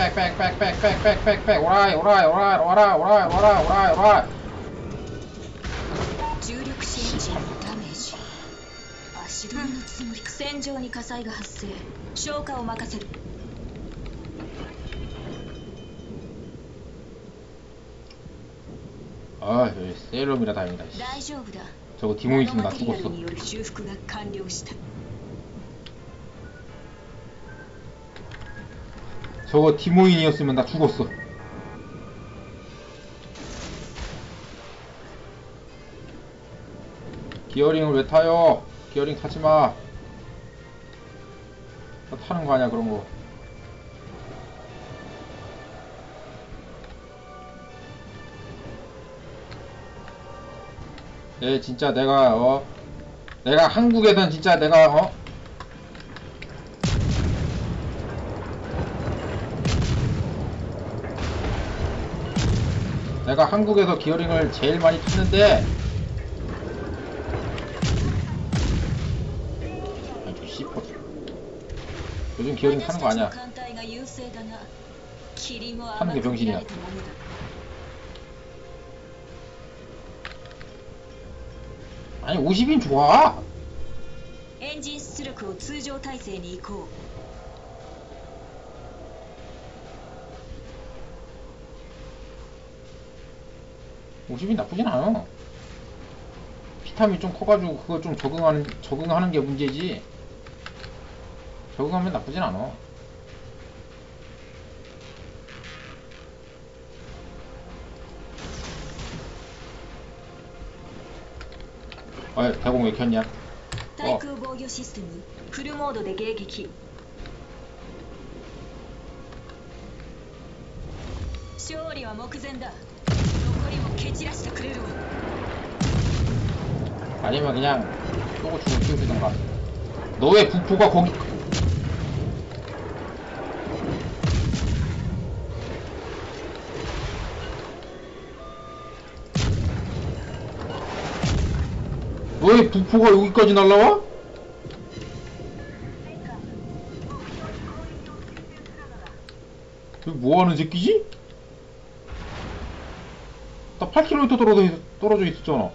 back, back, back, back, back, back, back, back. Alright, alright, alright, alright, alright, alright, alright, alright. 重力子エンジンのダメージ足取りのつもり戦場に火災が発生消火を任せる 아, 세일러미라 다행이 다. 저거 디모이즈는 나 죽었 어. 저거 디모인이었으면 나 죽었어. 기어링을 왜 타요? 기어링 타지마. 나 타는 거 아니야 그런 거. 네, 진짜 내가, 어, 내가 한국에선 진짜 내가, 어, 내가 한국에서 기어링을 제일 많이 탔는데, 아주 씨퍼. 요즘 기어링 타는 거 아니야. 艦隊が優勢だな霧も 타는 게 甘く見ら 병신이야. れたものだ 아니, 50인 좋아! エンジン出力を通常体制に移行 50이 나쁘진 않아. 피탐이 좀 커가지고 그거 좀 적응하는, 적응하는 게 문제지. 적응하면 나쁘진 않아. 아, 대공 왜 켰냐? 対 아니면 그냥 쏘고 죽을 키우시던가. 너 왜 부포가 거기? 왜 부포가 여기까지 날라와? 여기 뭐하는 새끼지? 8km 떨어져, 있, 떨어져 있었잖아.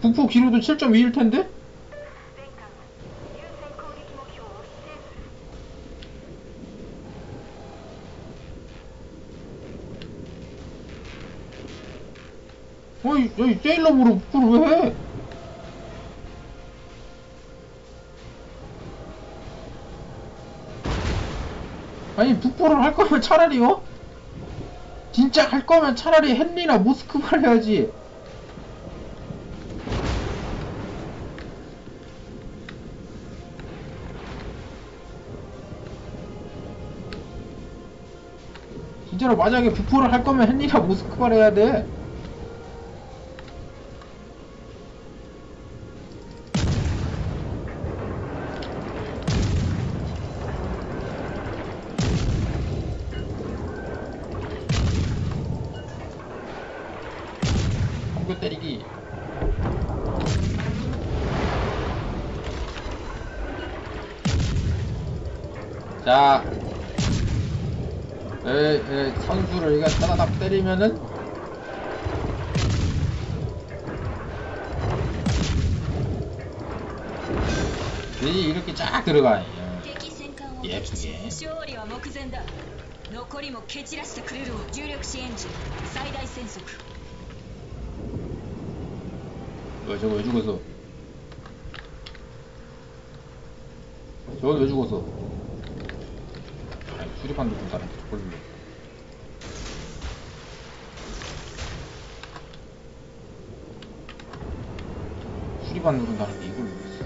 북포 기로도 7.2일 텐데? 어이, 어이, 세일러브로 북포를 왜 해? 아니, 북포를 할 거면 차라리, 어? 진짜 할 거면 차라리 헨리나 모스크바를 해야지. 진짜로 만약에 부포를 할 거면 헨리나 모스크바를 해야 돼. 한교 때리기. 자, 에, 에, 선수를 이거 따다닥 때리면은 이 이렇게 쫙 들어가. 요 敵戦艦をいや撃沈すげえ勝利は目前だ残りも蹴散らしてくれるわ重力子エンジン最大戦速 왜 저거 왜 죽었어? 저건 왜 죽었어? 아니, 수리판도 좀 다른데 걸로. 수리판 누른다는데 이걸 모르겠어.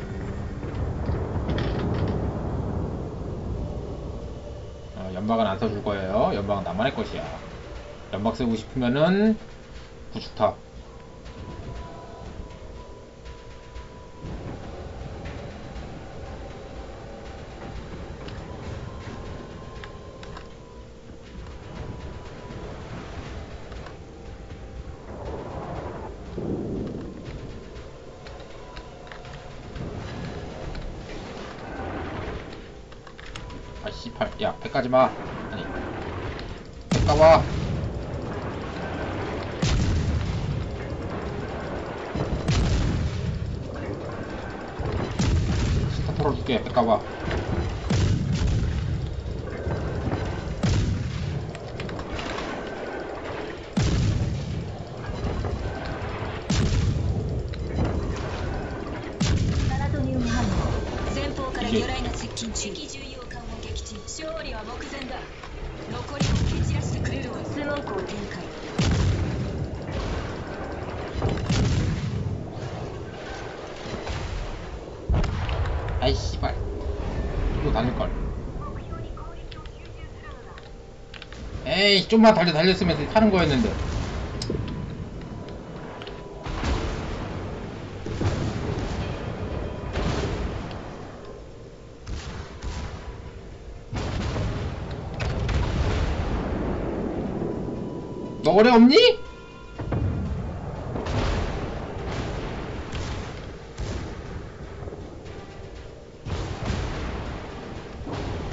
아, 연막은 안 써줄 거예요. 연막은 나만의 것이야. 연막 쓰고 싶으면은 구축탑. 아 씨팔 야 배까지 마. 아니. 배까 와 스타 털어줄게. 배까 와 아이 씨발. 또 다닐걸. 에이 좀만 달려 달렸으면 타는 거였는데 너 어려 없니?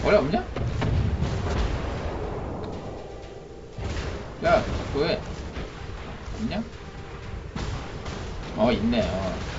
어려 없냐? 야, 왜? 있냐? 어, 있네, 어.